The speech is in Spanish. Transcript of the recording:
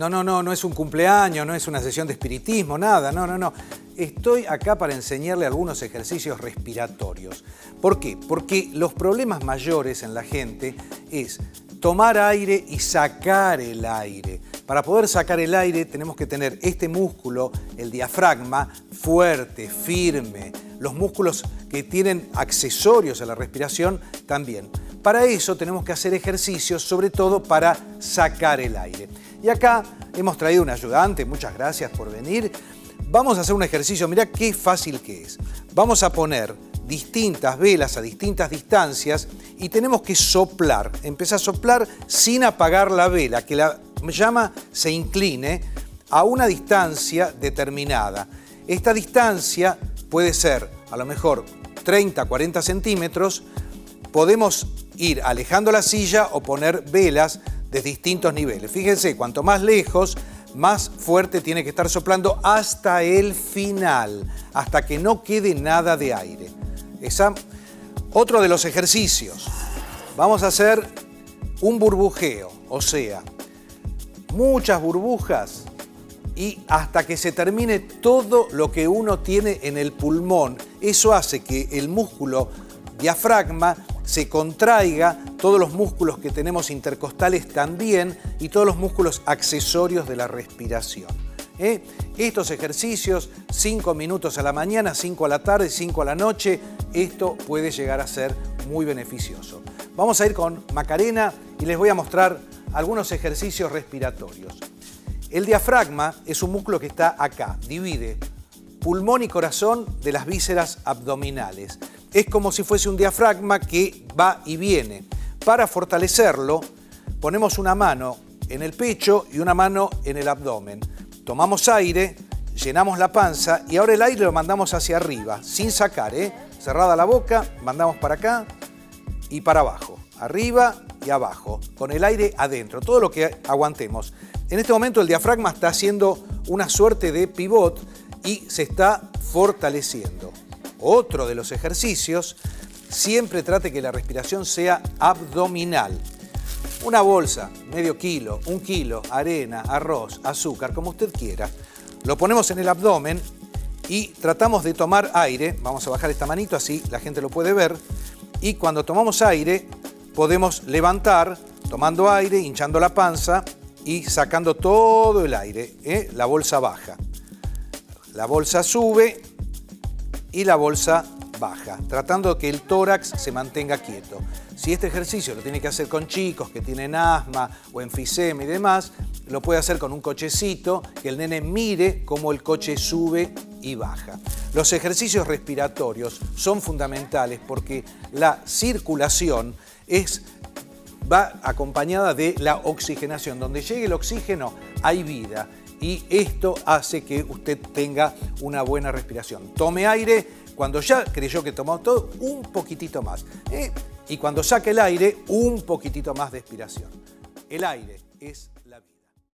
No, no, no, no es un cumpleaños, no es una sesión de espiritismo, nada, no, no, no. Estoy acá para enseñarle algunos ejercicios respiratorios. ¿Por qué? Porque los problemas mayores en la gente es tomar aire y sacar el aire. Para poder sacar el aire tenemos que tener este músculo, el diafragma, fuerte, firme. Los músculos que tienen accesorios a la respiración también. Para eso tenemos que hacer ejercicios, sobre todo para sacar el aire. Y acá hemos traído un ayudante, muchas gracias por venir. Vamos a hacer un ejercicio, mirá qué fácil que es. Vamos a poner distintas velas a distintas distancias y tenemos que soplar. Empieza a soplar sin apagar la vela, que la llama se incline a una distancia determinada. Esta distancia puede ser a lo mejor 30, 40 centímetros. Podemos ir alejando la silla o poner velas de distintos niveles. Fíjense, cuanto más lejos, más fuerte tiene que estar soplando hasta el final, hasta que no quede nada de aire. Otro de los ejercicios. Vamos a hacer un burbujeo, o sea, muchas burbujas y hasta que se termine todo lo que uno tiene en el pulmón. Eso hace que el músculo diafragma se contraiga, todos los músculos que tenemos intercostales también y todos los músculos accesorios de la respiración. ¿eh? Estos ejercicios, 5 minutos a la mañana, 5 a la tarde, 5 a la noche, esto puede llegar a ser muy beneficioso. Vamos a ir con Macarena y les voy a mostrar algunos ejercicios respiratorios. El diafragma es un músculo que está acá, divide pulmón y corazón de las vísceras abdominales es como si fuese un diafragma que va y viene. Para fortalecerlo, ponemos una mano en el pecho y una mano en el abdomen. Tomamos aire, llenamos la panza y ahora el aire lo mandamos hacia arriba, sin sacar, ¿eh? Cerrada la boca, mandamos para acá y para abajo. Arriba y abajo, con el aire adentro, todo lo que aguantemos. En este momento el diafragma está haciendo una suerte de pivot y se está fortaleciendo otro de los ejercicios, siempre trate que la respiración sea abdominal. Una bolsa, medio kilo, un kilo, arena, arroz, azúcar, como usted quiera. Lo ponemos en el abdomen y tratamos de tomar aire. Vamos a bajar esta manito así la gente lo puede ver. Y cuando tomamos aire podemos levantar tomando aire, hinchando la panza y sacando todo el aire. ¿eh? La bolsa baja. La bolsa sube y la bolsa baja, tratando que el tórax se mantenga quieto. Si este ejercicio lo tiene que hacer con chicos que tienen asma o enfisema y demás, lo puede hacer con un cochecito, que el nene mire cómo el coche sube y baja. Los ejercicios respiratorios son fundamentales porque la circulación es, va acompañada de la oxigenación. Donde llegue el oxígeno hay vida y esto hace que usted tenga una buena respiración. Tome aire, cuando ya creyó que tomó todo, un poquitito más. ¿eh? Y cuando saque el aire, un poquitito más de expiración. El aire es